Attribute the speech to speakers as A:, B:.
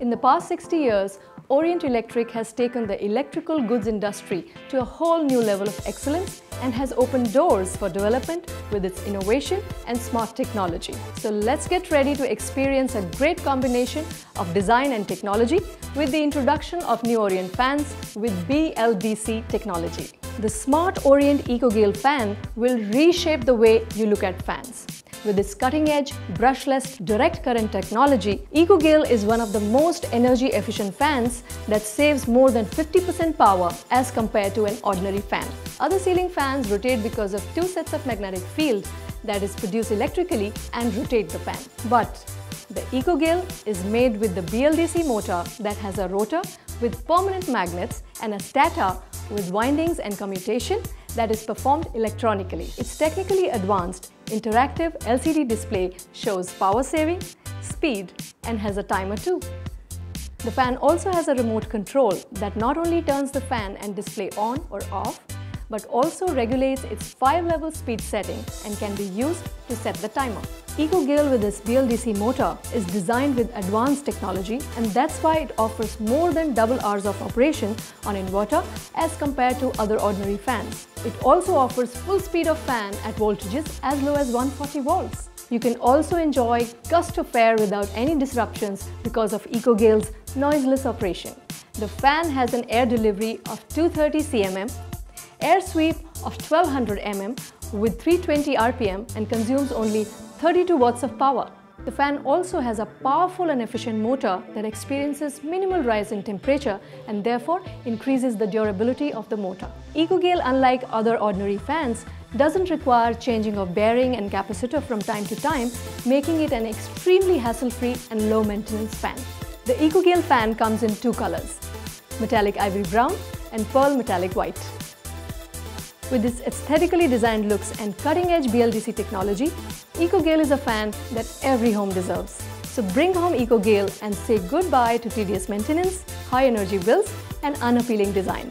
A: In the past 60 years, Orient Electric has taken the electrical goods industry to a whole new level of excellence and has opened doors for development with its innovation and smart technology. So let's get ready to experience a great combination of design and technology with the introduction of new Orient fans with BLDC technology. The Smart Orient EcoGale fan will reshape the way you look at fans. With its cutting-edge, brushless, direct current technology, EcoGale is one of the most energy-efficient fans that saves more than 50% power as compared to an ordinary fan. Other ceiling fans rotate because of two sets of magnetic field that is produced electrically and rotate the fan. But the EcoGale is made with the BLDC motor that has a rotor with permanent magnets and a stator with windings and commutation that is performed electronically. Its technically advanced interactive LCD display shows power saving, speed and has a timer too. The fan also has a remote control that not only turns the fan and display on or off, but also regulates its 5-level speed setting and can be used to set the timer. EcoGale with its BLDC motor is designed with advanced technology and that's why it offers more than double hours of operation on inverter as compared to other ordinary fans. It also offers full speed of fan at voltages as low as 140 volts. You can also enjoy gust of air without any disruptions because of EcoGale's noiseless operation. The fan has an air delivery of 230 cmm air sweep of 1200 mm with 320 RPM and consumes only 32 watts of power. The fan also has a powerful and efficient motor that experiences minimal rise in temperature and therefore increases the durability of the motor. EcoGale, unlike other ordinary fans, doesn't require changing of bearing and capacitor from time to time, making it an extremely hassle-free and low-maintenance fan. The EcoGale fan comes in two colors, metallic ivory brown and pearl metallic white. With its aesthetically designed looks and cutting-edge BLDC technology, EcoGale is a fan that every home deserves. So bring home EcoGale and say goodbye to tedious maintenance, high energy bills and unappealing design.